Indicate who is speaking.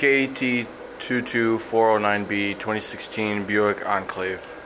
Speaker 1: KT22409B 2016 Buick Enclave.